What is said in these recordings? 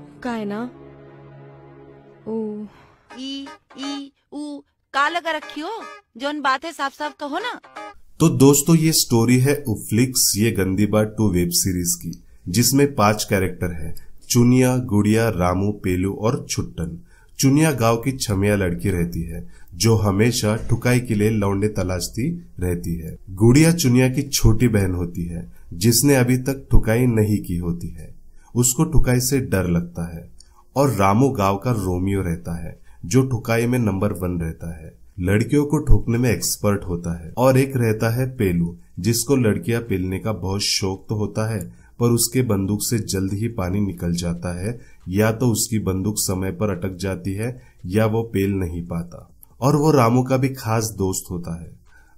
का है ना? ओ। ई ई ऊ का लगा रखी हो? जोन बात है साफ़ साफ़ कहो ना। तो दोस्तों ये स्टोरी है उफ्लिक्स ये गंदी बात टू वेब सीरीज़ की जिसमें पाँच कैरेक्टर है चुनिया गुड़िया रामू पेलू और छुट्टन। चुनिया गाँव की छमिया लड़की रहती है जो हमेशा ठुकाई के लिए लौंडे तलाशती रहती है। गुड़िया चुनिया की छोटी बहन होती है जिसने अभी तक ठुकाई नहीं की होती है। उसको ठुकाई से डर लगता है और रामू गाँव का रोमियो रहता है, जो ठुकाई में नंबर वन रहता है। लड़कियों को ठोकने में एक्सपर्ट होता है और एक रहता है पेलू, जिसको लड़कियाँ पेलने का बहुत शौक तो होता है, पर उसके बंदूक से जल्द ही पानी निकल जाता है, या तो उसकी बंदूक समय पर अटक जाती है, या वो पेल नहीं पाता। और वो रामू का भी खास दोस्त होता है।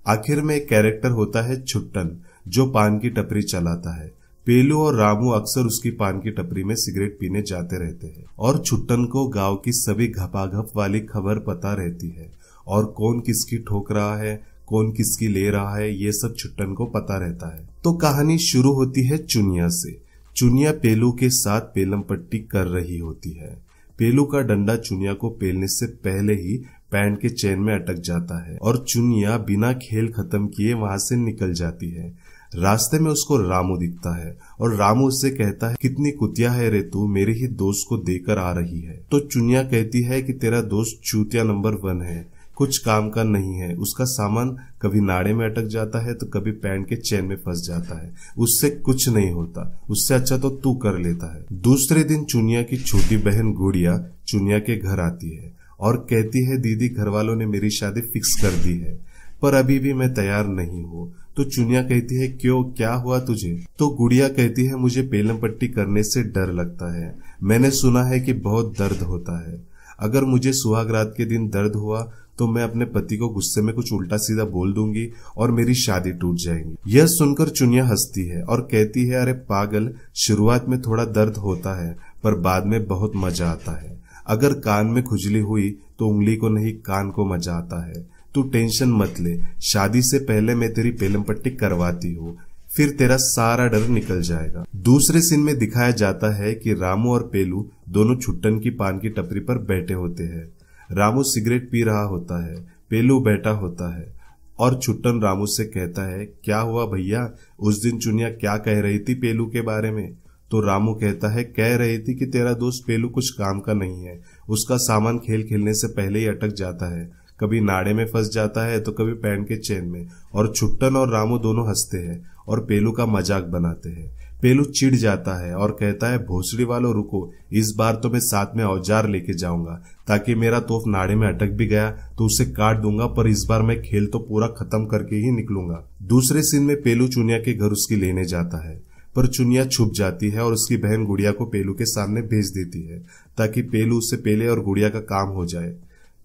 आखिर में एक कैरेक्टर होता है छुट्टन, जो पान की टपरी चलाता है। पेलू और रामू अक्सर उसकी पान की टपरी में सिगरेट पीने जाते रहते हैं और छुट्टन को गाँव की सभी घपाघप वाली खबर पता रहती है और कौन किसकी ठोक रहा है, कौन किसकी ले रहा है, ये सब छुट्टन को पता रहता है। तो कहानी शुरू होती है चुनिया से। चुनिया पेलू के साथ पेलम पट्टी कर रही होती है। पेलू का डंडा चुनिया को पेलने से पहले ही पैंट के चैन में अटक जाता है और चुनिया बिना खेल खत्म किए वहाँ से निकल जाती है। रास्ते में उसको रामू दिखता है और रामू उससे कहता है, कितनी कुतिया है रे तू, मेरे ही दोस्त को देकर आ रही है। तो चुनिया कहती है कि तेरा दोस्त चूतिया नंबर वन है, कुछ काम का नहीं है। उसका सामान कभी नाड़े में अटक जाता है तो कभी पैंट के चैन में फंस जाता है। उससे कुछ नहीं होता, उससे अच्छा तो तू कर लेता है। दूसरे दिन चुनिया की छोटी बहन गुड़िया चुनिया के घर आती है और कहती है, दीदी घर वालों ने मेरी शादी फिक्स कर दी है। पर अभी भी मैं तैयार नहीं हूँ। तो चुनिया कहती है, क्यों? क्या हुआ तुझे? तो गुड़िया कहती है, मुझे पेलम पट्टी करने से डर लगता है। मैंने सुना है कि बहुत दर्द होता है। अगर मुझे सुहाग रात के दिन दर्द हुआ तो मैं अपने पति को गुस्से में कुछ उल्टा सीधा बोल दूँगी और मेरी शादी टूट जाएगी। यह सुनकर चुनिया हंसती है और कहती है, अरे पागल, शुरुआत में थोड़ा दर्द होता है, पर बाद में बहुत मज़ा आता है। अगर कान में खुजली हुई तो उंगली को नहीं, कान को मज़ा आता है। तू टेंशन मत ले। शादी से पहले मैं तेरी पेलम पट्टी करवाती हूँ। फिर तेरा सारा डर निकल जाएगा। दूसरे सीन में दिखाया जाता है कि रामू और पेलू दोनों छुट्टन की पान की टपरी पर बैठे होते हैं। रामू सिगरेट पी रहा होता है, पेलू बैठा होता है और छुट्टन रामू से कहता है, क्या हुआ भैया? उस दिन चुनिया क्या कह रही थी पेलू के बारे में? तो रामू कहता है, कह रही थी कि तेरा दोस्त पेलू कुछ काम का नहीं है। उसका सामान खेल खेलने से पहले ही अटक जाता है। कभी नाड़े में फंस जाता है तो कभी पैंट के चेन में। और छुट्टन और रामू दोनों हँसते हैं और पेलू का मज़ाक बनाते हैं। पेलू चिढ़ जाता है और कहता है, भोसड़ी वालों, रुको। इस बार तो मैं साथ में औज़ार लेके जाऊँगा, ताकि मेरा तोफ नाड़े में अटक भी गया तो उसे काट दूँगा, पर इस बार मैं खेल तो पूरा खत्म करके ही निकलूँगा। दूसरे सीन में पेलू चुनिया के घर उसकी लेने जाता है, पर चुनिया छुप जाती है और उसकी बहन गुड़िया को पेलू के सामने भेज देती है, ताकि पेलू उससे पेले और गुड़िया का काम हो जाए।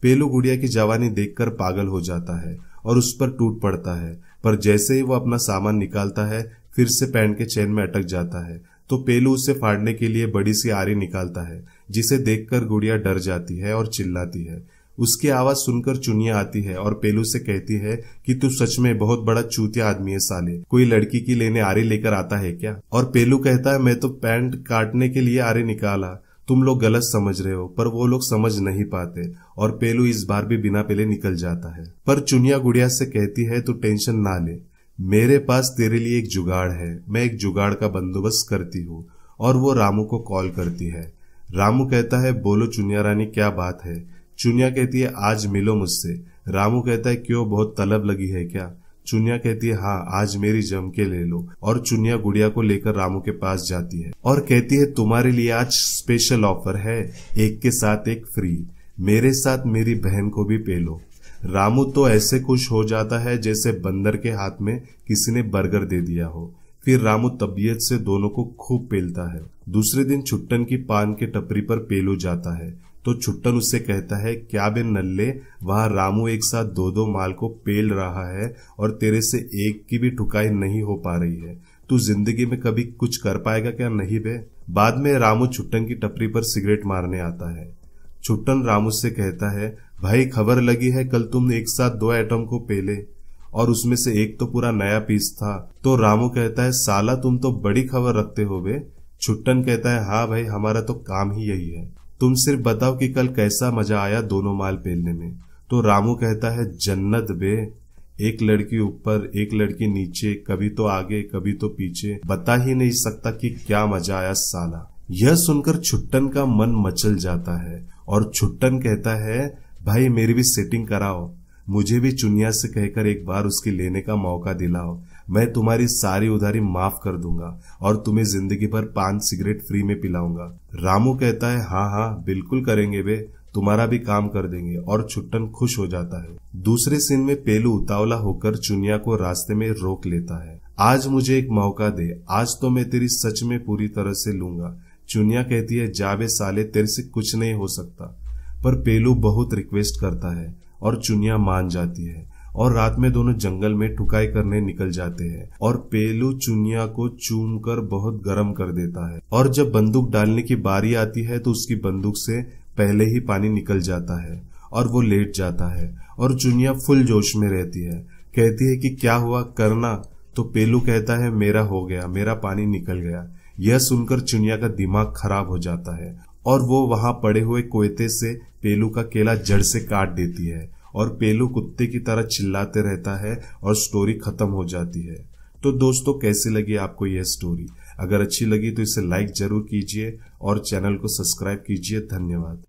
पेलू गुड़िया की जवानी देखकर पागल हो जाता है और उस पर टूट पड़ता है, पर जैसे ही वो अपना सामान निकालता है, फिर से पैंट के चैन में अटक जाता है। तो पेलू उसे फाड़ने के लिए बड़ी सी आरी निकालता है, जिसे देखकर गुड़िया डर जाती है और चिल्लाती है। उसकी आवाज़ सुनकर चुनिया आती है और पेलू से कहती है कि तू सच में बहुत बड़ा चूतिया आदमी है साले, कोई लड़की की लेने आरी लेकर आता है क्या? और पेलू कहता है, मैं तो पैंट काटने के लिए आरी निकाला तुम लोग गलत समझ रहे हो, पर वो लोग समझ नहीं पाते, और पेलू इस बार भी बिना पेले निकल जाता है। पर चुनिया गुड़िया से कहती है, तू टेंशन ना ले। मेरे पास तेरे लिए एक जुगाड़ है। मैं एक जुगाड़ का बंदोबस्त करती हूँ, और वो रामू को कॉल करती है। रामू कहता है, बोलो चुनिया रानी, क्या बात है? चुनिया कहती है, आज मिलो मुझसे। रामू कहता है, क्यों, बहुत तलब लगी है क्या? चुनिया कहती है हाँ आज मेरी जम के ले लो। और चुनिया गुड़िया को लेकर रामू के पास जाती है और कहती है, तुम्हारे लिए आज स्पेशल ऑफ़र है, एक के साथ एक फ्री मेरे साथ मेरी बहन को भी पे लो। रामू तो ऐसे खुश हो जाता है जैसे बंदर के हाथ में किसी ने बर्गर दे दिया हो। फिर रामू तबीयत से दोनों को खूब पेलता है। दूसरे दिन छुट्टन की पान के टपरी पर पेलू जाता है। तो छुट्टन उससे कहता है, क्या बे नल्ले, वहाँ रामू एक साथ दो दो माल को पेल रहा है और तेरे से एक की भी ठुकाई नहीं हो पा रही है। तू ज़िंदगी में कभी कुछ कर पाएगा क्या? नहीं बे। बाद में रामू छुट्टन की टपरी पर सिगरेट मारने आता है। छुट्टन रामू से कहता है, भाई, खबर लगी है, कल तुमने एक साथ दो एटम को पेले और उसमें से एक तो पूरा नया पीस था। तो रामू कहता है, साला, तुम तो बड़ी खबर रखते हो बे। छुट्टन कहता है हाँ भाई, हमारा तो काम ही यही है। तुम सिर्फ़ बताओ कि कल कैसा मज़ा आया दोनों माल पेलने में। तो रामू कहता है, जन्नत बे, एक लड़की ऊपर, एक लड़की नीचे, कभी तो आगे, कभी तो पीछे। बता ही नहीं सकता कि क्या मज़ा आया साला यह सुनकर छुट्टन का मन मचल जाता है और छुट्टन कहता है, भाई, मेरी भी सेटिंग कराओ। मुझे भी चुनिया से कहकर एक बार उसकी लेने का मौका दिलाओ। मैं तुम्हारी सारी उधारी माफ़ कर दूँगा और तुम्हें ज़िंदगी भर पाँच सिगरेट फ्री में पिलाऊँगा। रामू कहता है हाँ हाँ बिल्कुल करेंगे वे तुम्हारा भी काम कर देंगे और छुट्टन खुश हो जाता है। दूसरे सीन में पेलू उतावला होकर चुनिया को रास्ते में रोक लेता है। आज मुझे एक मौका दे, आज तो मैं तेरी सच में पूरी तरह से लूँगा। चुनिया कहती है जाबे साले, तेरे से कुछ नहीं हो सकता। पर पेलू बहुत रिक्वेस्ट करता है और चुनिया मान जाती है। और रात में दोनों जंगल में ठुकाई करने निकल जाते हैं और पेलू चुनिया को चूम कर बहुत गर्म कर देता है। और जब बंदूक डालने की बारी आती है तो उसकी बंदूक से पहले ही पानी निकल जाता है और वो लेट जाता है और चुनिया फुल जोश में रहती है। कहती है कि क्या हुआ, करना? तो पेलू कहता है, मेरा हो गया, मेरा पानी निकल गया। यह सुनकर चुनिया का दिमाग खराब हो जाता है और वो वहाँ पड़े हुए कोयते से पेलू का केला जड़ से काट देती है और पेलू कुत्ते की तरह चिल्लाते रहता है और स्टोरी खत्म हो जाती है। तो दोस्तों, कैसी लगी आपको यह स्टोरी अगर अच्छी लगी तो इसे लाइक ज़रूर कीजिए और चैनल को सब्सक्राइब कीजिए। धन्यवाद।